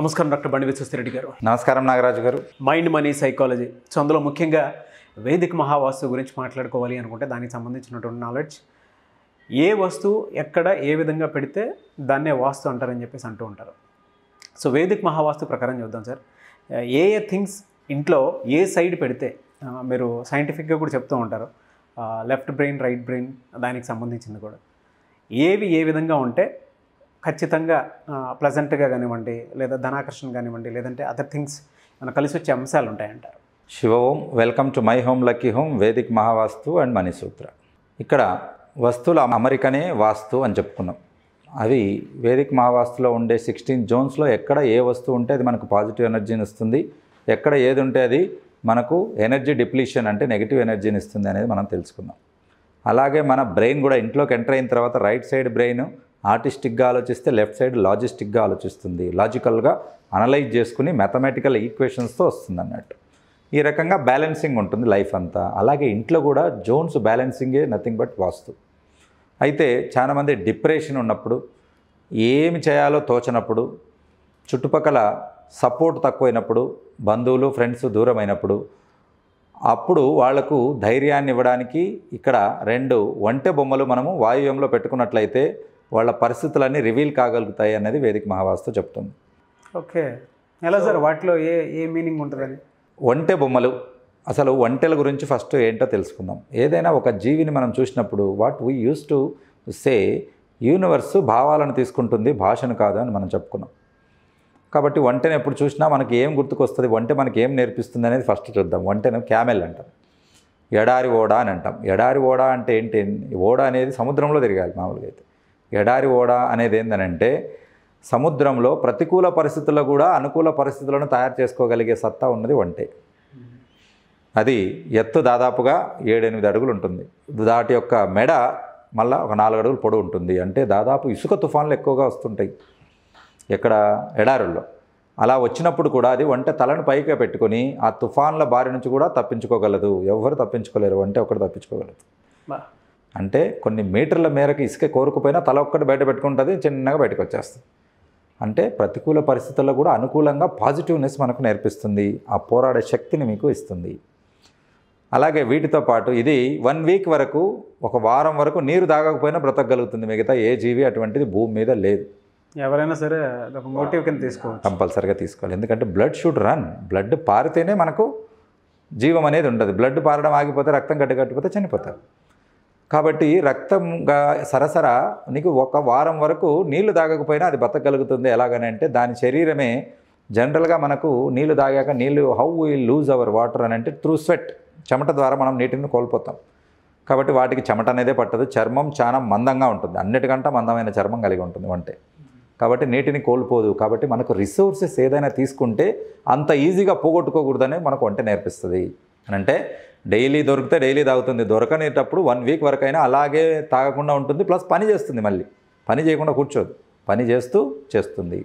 నమస్కారం డాక్టర్ బండి విశ్వస్తిరెడ్డి గారు. నమస్కారం నాగరాజు గారు. Mind money psychology. సో అందులో ముఖ్యంగా వేదిక మహావాస్తు గురించి మాట్లాడుకోవాలి అనుకుంటే దానికి సంబంధించినటువంటి నాలెడ్జ్. ఏ వస్తువు ఎక్కడ ఏ విధంగా పెడితే దాన్నే వాస్తు అంటారని చెప్పేసి అంటూ ఉంటారు. సో వేదిక మహావాస్తు ప్రకారం చూద్దాం సార్. ఏ ఏ థింగ్స్ ఇంట్లో ఏ సైడ్ పెడితే మీరు సైంటిఫిక్గా కూడా చెప్తూ ఉంటారు. లెఫ్ట్ బ్రెయిన్ రైట్ బ్రెయిన్ దానికి సంబంధించింది కూడా. ఏవి ఏ విధంగా ఉంటే ఖచ్చితంగా ప్లజెంట్గా కానివ్వండి లేదా ధనాకర్షణ కానివ్వండి లేదంటే అదర్ థింగ్స్ మన కలిసి వచ్చే అంశాలు ఉంటాయంటారు Shiva Om welcome to my home lucky home Vedic MahaVastu and Manisutra ఇక్కడ వస్తువుల అమరికనే వాస్తు అని చెప్పుకున్నాం. అవి వేదిక్ మహావాస్తులో ఉండే సిక్స్టీన్ జోన్స్లో ఎక్కడ ఏ వస్తువు ఉంటే అది మనకు పాజిటివ్ ఎనర్జీని ఇస్తుంది ఎక్కడ ఏది ఉంటే అది మనకు ఎనర్జీ డిప్లీషన్ అంటే నెగిటివ్ ఎనర్జీని ఇస్తుంది అనేది మనం తెలుసుకుందాం అలాగే మన బ్రెయిన్ కూడా ఇంట్లోకి ఎంటర్ అయిన తర్వాత రైట్ సైడ్ బ్రెయిన్ ఆర్టిస్టిక్గా ఆలోచిస్తే లెఫ్ట్ సైడ్ లాజిస్టిక్గా ఆలోచిస్తుంది. లాజికల్గా అనలైజ్ చేసుకుని మ్యాథమెటికల్ ఈక్వేషన్స్తో వస్తుంది అన్నట్టు ఈ రకంగా బ్యాలెన్సింగ్ ఉంటుంది లైఫ్ అంతా. అలాగే ఇంట్లో కూడా జోన్స్ బ్యాలెన్సింగే నథింగ్ బట్ వాస్తు. అయితే చాలామంది డిప్రెషన్ ఉన్నప్పుడు ఏమి చేయాలో తోచనప్పుడు చుట్టుపక్కల సపోర్ట్ తక్కువైనప్పుడు బంధువులు ఫ్రెండ్స్ దూరమైనప్పుడు అప్పుడు వాళ్ళకు ధైర్యాన్ని ఇవ్వడానికి ఇక్కడ రెండు ఒంటె బొమ్మలు మనము వాయువ్యంలో పెట్టుకున్నట్లయితే వాళ్ళ పరిస్థితులన్నీ రివీల్ కాగలుగుతాయి అనేది వేదిక మహావాస్తు చెప్తుంది. ఓకే. ఎలా సార్? వాటిలో ఏ ఏ మీనింగ్ ఉంటుందని? ఒంటె బొమ్మలు. అసలు ఒంటెల గురించి ఫస్ట్ ఏంటో తెలుసుకుందాం. ఏదైనా ఒక జీవిని మనం చూసినప్పుడు what we use to say universe భావాలను తీసుకుంటుంది భాషను కాదు అని మనం చెప్పుకున్నాం. కాబట్టి వంటను ఎప్పుడు చూసినా మనకి ఏం గుర్తుకొస్తుంది వంట మనకి ఏం నేర్పిస్తుంది అనేది ఫస్ట్ చూద్దాం. వంటను క్యామెల్ అంటాం. ఎడారి ఓడ అని అంటాం. ఎడారి ఓడ అంటే ఏంటి? ఓడ అనేది సముద్రంలో తిరగాలి మామూలుగా అయితే. ఎడారి ఓడ అనేది ఏంటనంటే సముద్రంలో ప్రతికూల పరిస్థితుల్లో కూడా అనుకూల పరిస్థితులను తయారు చేసుకోగలిగే సత్తా ఉన్నది వంటే అది ఎత్తు దాదాపుగా ఏడెనిమిది అడుగులు ఉంటుంది. దాటి యొక్క మెడ మళ్ళా ఒక నాలుగు అడుగులు పొడవు ఉంటుంది. అంటే దాదాపు ఇసుక తుఫాన్లు ఎక్కువగా వస్తుంటాయి ఇక్కడ ఎడారుల్లో. అలా వచ్చినప్పుడు కూడా అది వంట తలను పైకి పెట్టుకొని ఆ తుఫాన్ల బారి నుంచి కూడా తప్పించుకోగలదు. ఎవరు తప్పించుకోలేరు. వంట ఒకటి తప్పించుకోగలదు. అంటే కొన్ని మీటర్ల మేరకు ఇసుక కోరుకుపోయినా తల ఒక్కటి బయట పెట్టుకుంటుంది చిన్నగా బయటకు వచ్చేస్తుంది. అంటే ప్రతికూల పరిస్థితుల్లో కూడా అనుకూలంగా పాజిటివ్నెస్ మనకు నేర్పిస్తుంది ఆ పోరాడే శక్తిని మీకు ఇస్తుంది. అలాగే వీటితో పాటు ఇది వన్ వీక్ వరకు ఒక వారం వరకు నీరు తాగకపోయినా బ్రతకగలుగుతుంది మిగతా ఏ జీవి అటువంటిది భూమి మీద లేదు. ఎవరైనా సరే అదొక మోటివ్ కింద తీసుకోవచ్చు. కంపల్సరిగా తీసుకోవాలి. ఎందుకంటే బ్లడ్ షుడ్ రన్. బ్లడ్ పారితేనే మనకు జీవం అనేది ఉండదు. బ్లడ్ పారడం ఆగిపోతే రక్తం గడ్డగట్టిపోతే చనిపోతారు. కాబట్టి రక్తంగా సరసర నీకు ఒక వారం వరకు నీళ్ళు తాగకపోయినా అది బతకగలుగుతుంది. ఎలాగని అంటే దాని శరీరమే జనరల్గా మనకు నీళ్ళు తాగాక నీళ్ళు how will lose our water అని అంటే త్రూ స్వెట్ చెమట ద్వారా మనం నీటిని కోల్పోతాం. కాబట్టి వాటికి చెమట అనేదే పట్టదు. చర్మం చాలా మందంగా ఉంటుంది. అన్నిటికంటే మందమైన చర్మం కలిగి ఉంటుంది వంటే. కాబట్టి నీటిని కోల్పోదు. కాబట్టి మనకు రిసోర్సెస్ ఏదైనా తీసుకుంటే అంత ఈజీగా పోగొట్టుకోకూడదని మనకు వంట నేర్పిస్తుంది. అని అంటే డైలీ దొరికితే డైలీ తాగుతుంది. దొరకనేటప్పుడు వన్ వీక్ వరకు అయినా అలాగే తాగకుండా ఉంటుంది. ప్లస్ పని చేస్తుంది మళ్ళీ. పని చేయకుండా కూర్చోదు. పని చేస్తూ చేస్తుంది.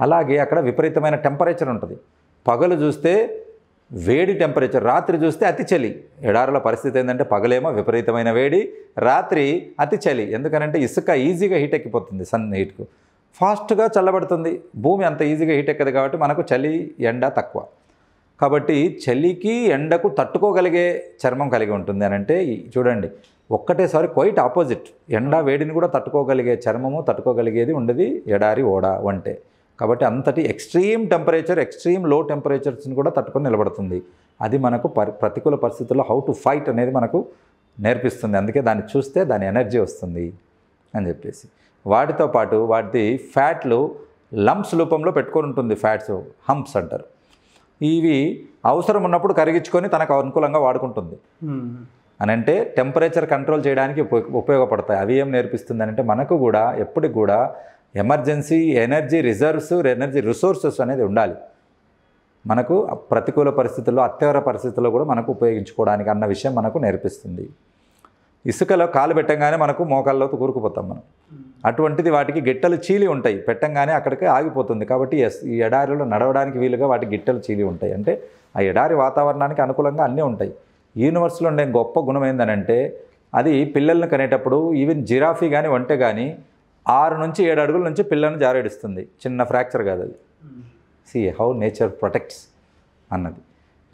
అలాగే అక్కడ విపరీతమైన టెంపరేచర్ ఉంటుంది. పగలు చూస్తే వేడి టెంపరేచర్ రాత్రి చూస్తే అతి చలి. ఎడారుల పరిస్థితి ఏంటంటే పగలేమో విపరీతమైన వేడి రాత్రి అతి చలి. ఎందుకనంటే ఇసుక ఈజీగా హీట్ ఎక్కిపోతుంది సన్ హీట్కు. ఫాస్ట్గా చల్లబడుతుంది. భూమి అంత ఈజీగా హీట్ ఎక్కదు కాబట్టి మనకు చలి ఎండ తక్కువ. కాబట్టి చలికి ఎండకు తట్టుకోగలిగే చర్మం కలిగి ఉంటుంది అని అంటే చూడండి ఒక్కటేసారి క్వైట్ ఆపోజిట్. ఎండ వేడిని కూడా తట్టుకోగలిగే చర్మము తట్టుకోగలిగేది ఉండేది ఎడారి ఓడ వంటే. కాబట్టి అంతటి ఎక్స్ట్రీమ్ టెంపరేచర్ ఎక్స్ట్రీమ్లో టెంపరేచర్స్ని కూడా తట్టుకొని నిలబడుతుంది. అది మనకు పరి ప్రతికూల పరిస్థితుల్లో హౌ టు ఫైట్ అనేది మనకు నేర్పిస్తుంది. అందుకే దాన్ని చూస్తే దాని ఎనర్జీ వస్తుంది అని చెప్పేసి. వాటితో పాటు వాటి ఫ్యాట్లు లంప్స్ రూపంలో పెట్టుకొని ఉంటుంది ఫ్యాట్స్ హంప్స్ అంటారు. ఇవి అవసరం ఉన్నప్పుడు కరిగించుకొని తనకు అనుకూలంగా వాడుకుంటుంది. అని అంటే టెంపరేచర్ కంట్రోల్ చేయడానికి ఉపయోగ ఉపయోగపడతాయి. అవి ఏం నేర్పిస్తుంది అంటే మనకు కూడా ఎప్పటికి కూడా emergency energy reserves energy resources అనేది ఉండాలి. మనకు ప్రతికూల పరిస్థితుల్లో అత్యవర పరిస్థితుల్లో కూడా మనకు ఉపయోగించుకోవడానికి అన్న విషయం మనకు నేర్పిస్తుంది. ఇసుకలో కాలు పెట్టంగానే మనకు మోకాల్లో కూరుకుపోతాం మనం. అటువంటిది వాటికి గిట్టలు చీలి ఉంటాయి. పెట్టంగానే అక్కడికి ఆగిపోతుంది. కాబట్టి ఎస్- ఈ ఎడారిలో నడవడానికి వీలుగా వాటి గిట్టలు చీలి ఉంటాయి. అంటే ఆ ఎడారి వాతావరణానికి అనుకూలంగా అన్నీ ఉంటాయి. యూనివర్స్లో ఉండే గొప్ప గుణం ఏంటనంటే అది పిల్లల్ని కనేటప్పుడు ఈవెన్ జిరాఫీ కానీ వంట కానీ ఆరు నుంచి ఏడు అడుగుల నుంచి పిల్లల్ని జారేడిస్తుంది. చిన్న ఫ్రాక్చర్ కాదు అది. సి హౌ నేచర్ ప్రొటెక్ట్స్ అన్నది.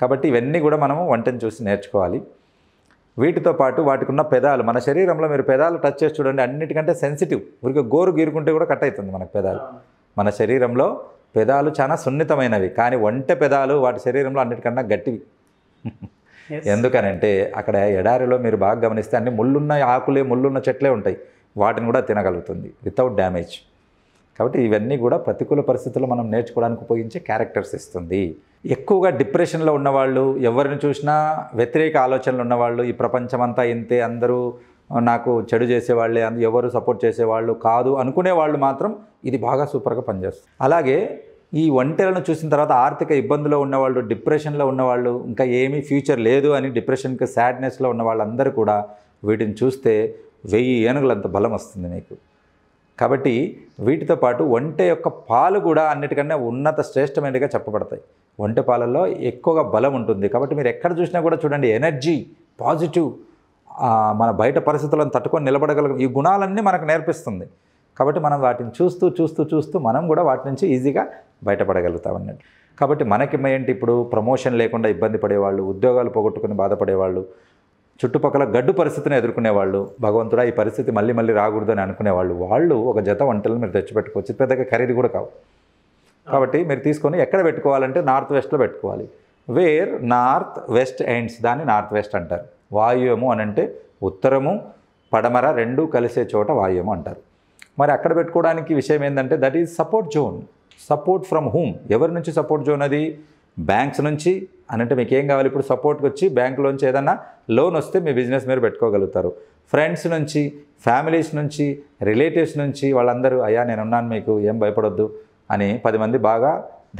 కాబట్టి ఇవన్నీ కూడా మనము వంటను చూసి నేర్చుకోవాలి. వీటితో పాటు వాటికి ఉన్న పెదాలు మన శరీరంలో మీరు పెదాలు టచ్ చేసి చూడండి అన్నిటికంటే సెన్సిటివ్ ఊరికి గోరు గీరుకుంటే కూడా కట్ అవుతుంది మనకు పెదాలు. మన శరీరంలో పెదాలు చాలా సున్నితమైనవి కానీ ఒంటె పెదాలు వాటి శరీరంలో అన్నిటికన్నా గట్టివి. ఎందుకనంటే అక్కడ ఎడారిలో మీరు బాగా గమనిస్తే అన్ని ముళ్ళున్న ఆకులే ముళ్ళున్న చెట్లే ఉంటాయి. వాటిని కూడా తినగలుగుతుంది వితౌట్ డ్యామేజ్ కాబట్టి ఇవన్నీ కూడా ప్రతికూల పరిస్థితుల్లో మనం నేర్చుకోవడానికి ఉపయోగించే క్యారెక్టర్స్ ఇస్తుంది. ఎక్కువగా డిప్రెషన్లో ఉన్నవాళ్ళు ఎవరిని చూసినా వ్యతిరేక ఆలోచనలు ఉన్నవాళ్ళు ఈ ప్రపంచమంతా ఇంతే అందరూ నాకు చెడు చేసేవాళ్ళే అందు ఎవరు సపోర్ట్ చేసేవాళ్ళు కాదు అనుకునే వాళ్ళు మాత్రం ఇది బాగా సూపర్గా పనిచేస్తుంది. అలాగే ఈ ఒంటెలను చూసిన తర్వాత ఆర్థిక ఇబ్బందులో ఉన్నవాళ్ళు డిప్రెషన్లో ఉన్నవాళ్ళు ఇంకా ఏమీ ఫ్యూచర్ లేదు అని డిప్రెషన్కి సాడ్నెస్లో ఉన్న వాళ్ళందరూ కూడా వీటిని చూస్తే వెయ్యి ఏనుగులంత బలం వస్తుంది మీకు కాబట్టి వీటితో పాటు ఒంటె యొక్క పాలు కూడా అన్నిటికన్నా ఉన్నత శ్రేష్టమైనదిగా చెప్పబడతాయి. ఒంటె పాలల్లో ఎక్కువగా బలం ఉంటుంది. కాబట్టి మీరు ఎక్కడ చూసినా కూడా చూడండి ఎనర్జీ పాజిటివ్ మన బయట పరిస్థితులను తట్టుకొని నిలబడగల ఈ గుణాలన్నీ మనకు నేర్పిస్తుంది. కాబట్టి మనం వాటిని చూస్తూ చూస్తూ చూస్తూ మనం కూడా వాటి నుంచి ఈజీగా బయటపడగలుగుతాం అన్నట్టు. కాబట్టి మనకి ఏంటి ఇప్పుడు ప్రమోషన్ లేకుండా ఇబ్బంది పడేవాళ్ళు ఉద్యోగాలు పోగొట్టుకుని బాధపడేవాళ్ళు చుట్టుపక్కల గడ్డు పరిస్థితిని ఎదుర్కొనేవాళ్ళు. భగవంతుడా ఈ పరిస్థితి మళ్ళీ మళ్ళీ రాకూడదు అని అనుకునేవాళ్ళు. వాళ్ళు ఒక జత వంటలను మీరు తెచ్చిపెట్టుకోవచ్చు. పెద్దగా ఖరీదు కూడా కావు. కాబట్టి మీరు తీసుకొని ఎక్కడ పెట్టుకోవాలంటే నార్త్ వెస్ట్లో పెట్టుకోవాలి. వేర్ నార్త్ వెస్ట్ ఎండ్స్ దాన్ని నార్త్ వెస్ట్ అంటారు. వాయుము అని అంటే ఉత్తరము పడమర రెండు కలిసే చోట వాయుము అంటారు. మరి అక్కడ పెట్టుకోవడానికి విషయం ఏంటంటే that is support zone support from whom ఎవరి నుంచి సపోర్ట్ జోన్ అది? బ్యాంక్స్ నుంచి అని అంటే మీకు ఏం కావాలి? ఇప్పుడు సపోర్ట్కి వచ్చి బ్యాంకులోంచి ఏదన్నా లోన్ వస్తే మీ బిజినెస్ మీరు పెట్టుకోగలుగుతారు. ఫ్రెండ్స్ నుంచి ఫ్యామిలీస్ నుంచి రిలేటివ్స్ నుంచి వాళ్ళందరూ అయ్యా నేను ఉన్నాను మీకు ఏం భయపడొద్దు అని పది మంది బాగా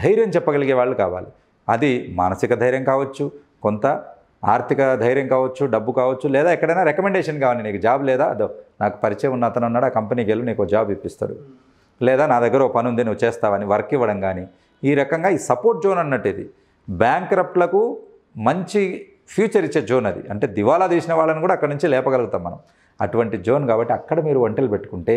ధైర్యం చెప్పగలిగే వాళ్ళు కావాలి. అది మానసిక ధైర్యం కావచ్చు కొంత ఆర్థిక ధైర్యం కావచ్చు డబ్బు కావచ్చు లేదా ఎక్కడైనా రికమెండేషన్ కావాలి నీకు జాబ్ లేదా? అదో నాకు పరిచయం ఉన్న అతను ఉన్నాడు ఆ కంపెనీకి వెళ్ళి నీకు జాబ్ ఇప్పిస్తాడు. లేదా నా దగ్గర ఓ పని ఉంది నువ్వు చేస్తావని వర్క్ ఇవ్వడం కానీ ఈ రకంగా ఈ సపోర్ట్ జోన్ అన్నట్టు ఇది బ్యాంక్రప్ట్లకు మంచి ఫ్యూచర్ ఇచ్చే జోన్ అది. అంటే దివాలా తీసిన వాళ్ళని కూడా అక్కడ నుంచి లేపగలుగుతాం మనం. అటువంటి జోన్ కాబట్టి అక్కడ మీరు వంటలు పెట్టుకుంటే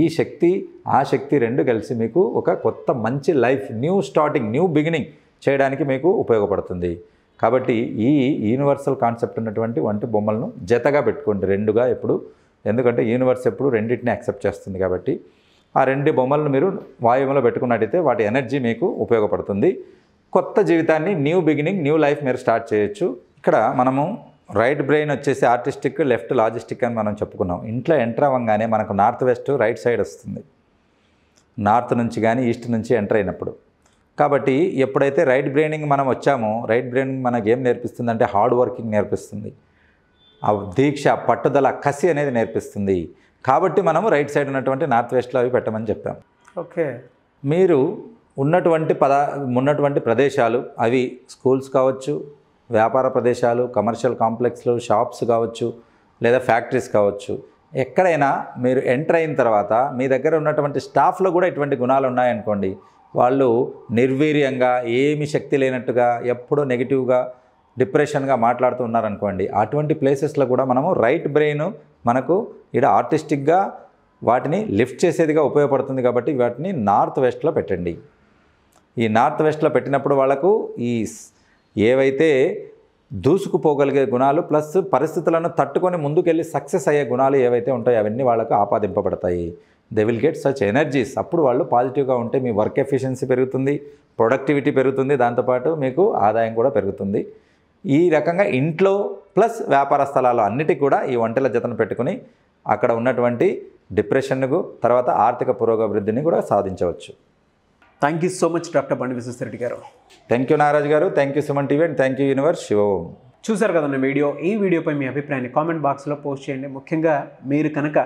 ఈ శక్తి ఆ శక్తి రెండు కలిసి మీకు ఒక కొత్త మంచి life new starting new beginning చేయడానికి మీకు ఉపయోగపడుతుంది. కాబట్టి ఈ యూనివర్సల్ కాన్సెప్ట్ ఉన్నటువంటి వంటి బొమ్మలను జతగా పెట్టుకోండి రెండుగా ఎప్పుడు. ఎందుకంటే యూనివర్స్ ఎప్పుడు రెండింటిని యాక్సెప్ట్ చేస్తుంది కాబట్టి ఆ రెండు బొమ్మలను మీరు వాయువులో పెట్టుకున్నట్టయితే వాటి ఎనర్జీ మీకు ఉపయోగపడుతుంది. కొత్త జీవితాన్ని న్యూ బిగినింగ్ న్యూ లైఫ్ మీరు స్టార్ట్ చేయొచ్చు. ఇక్కడ మనము రైట్ బ్రెయిన్ వచ్చేసి ఆర్టిస్టిక్ లెఫ్ట్ లాజిస్టిక్ అని మనం చెప్పుకున్నాం. ఇంట్లో ఎంటర్ అవ్వగానే మనకు నార్త్ వెస్ట్ రైట్ సైడ్ వస్తుంది. నార్త్ నుంచి కానీ ఈస్ట్ నుంచి ఎంటర్ అయినప్పుడు. కాబట్టి ఎప్పుడైతే రైట్ బ్రెయినింగ్ మనం వచ్చామో రైట్ బ్రెయినింగ్ మనకు ఏం నేర్పిస్తుందంటే హార్డ్ వర్కింగ్ నేర్పిస్తుంది. ఆ దీక్ష పట్టుదల కసి అనేది నేర్పిస్తుంది. కాబట్టి మనము రైట్ సైడ్ ఉన్నటువంటి నార్త్ వెస్ట్లో అవి పెట్టమని చెప్పాం. ఓకే. మీరు ఉన్నటువంటి పద ఉన్నటువంటి ప్రదేశాలు అవి స్కూల్స్ కావచ్చు వ్యాపార ప్రదేశాలు కమర్షియల్ కాంప్లెక్స్లు షాప్స్ కావచ్చు లేదా ఫ్యాక్టరీస్ కావచ్చు ఎక్కడైనా మీరు ఎంటర్ అయిన తర్వాత మీ దగ్గర ఉన్నటువంటి స్టాఫ్లో కూడా ఇటువంటి గుణాలు ఉన్నాయనుకోండి వాళ్ళు నిర్వీర్యంగా ఏమి శక్తి లేనట్టుగా ఎప్పుడూ నెగిటివ్గా డిప్రెషన్గా మాట్లాడుతూ ఉన్నారనుకోండి అటువంటి ప్లేసెస్లో కూడా మనము రైట్ బ్రెయిన్ మనకు ఇక్కడ ఆర్టిస్టిక్గా వాటిని లిఫ్ట్ చేసేదిగా ఉపయోగపడుతుంది కాబట్టి వాటిని నార్త్ వెస్ట్లో పెట్టండి. ఈ నార్త్ వెస్ట్లో పెట్టినప్పుడు వాళ్ళకు ఈ స్- ఏవైతే దూసుకుపోగలిగే గుణాలు ప్లస్ పరిస్థితులను తట్టుకొని ముందుకెళ్ళి సక్సెస్ అయ్యే గుణాలు ఏవైతే ఉంటాయో అవన్నీ వాళ్ళకు ఆపాదింపబడతాయి. They will get such energies అప్పుడు వాళ్ళు పాజిటివ్గా ఉంటే మీ వర్క్ ఎఫిషియన్సీ పెరుగుతుంది ప్రొడక్టివిటీ పెరుగుతుంది దాంతోపాటు మీకు ఆదాయం కూడా పెరుగుతుంది. ఈ రకంగా ఇంట్లో ప్లస్ వ్యాపార స్థలాలు అన్నిటికీ కూడా ఈ వంటల జతను పెట్టుకుని అక్కడ ఉన్నటువంటి డిప్రెషన్కు తర్వాత ఆర్థిక పురోగభివృద్ధిని కూడా సాధించవచ్చు. Thank you so much doctor Bandi Vishwasreddy గారు. థ్యాంక్ యూ నారాజ్ గారు. Thank you Suman TV and thank you universe Shivom చూసారు కదండి వీడియో. ఈ వీడియోపై మీ అభిప్రాయాన్ని కామెంట్ బాక్స్లో పోస్ట్ చేయండి. ముఖ్యంగా మీరు కనుక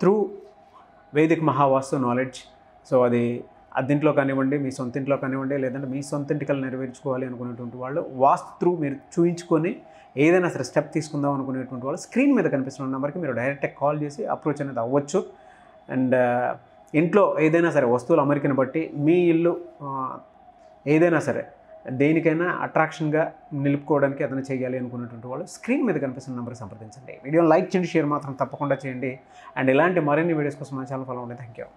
through Vedic MahaVastu knowledge so అది అద్దింట్లో కానివ్వండి మీ సొంత ఇంట్లో కానివ్వండి లేదంటే మీ సొంత ఇంటికలు నెరవేర్చుకోవాలి అనుకునేటువంటి వాళ్ళు వాస్తు త్రూ మీరు చూయించుకొని ఏదైనా సరే స్టెప్ తీసుకుందాం అనుకునేటువంటి వాళ్ళు స్క్రీన్ మీద కనిపిస్తున్న నెంబర్కి మీరు డైరెక్ట్గా కాల్ చేసి అప్రోచ్ అనేది అవ్వచ్చు. అండ్ uh, ఇంట్లో ఏదైనా సరే వస్తువులు అమరికను బట్టి మీ ఇల్లు ఏదైనా సరే దేనికైనా అట్రాక్షన్గా నిలుపుకోవడానికి అతను చేయాలి అనుకున్నటువంటి వాళ్ళు స్క్రీన్ మీద కనిపిస్తున్న నెంబర్ సంప్రదించండి. వీడియోని లైక్ చేయండి షేర్ మాత్రం తప్పకుండా చేయండి. అండ్ ఇలాంటి మరిన్ని వీడియోస్ కోసం మా ఛానల్ ఫాలో ఉండే థ్యాంక్ యూ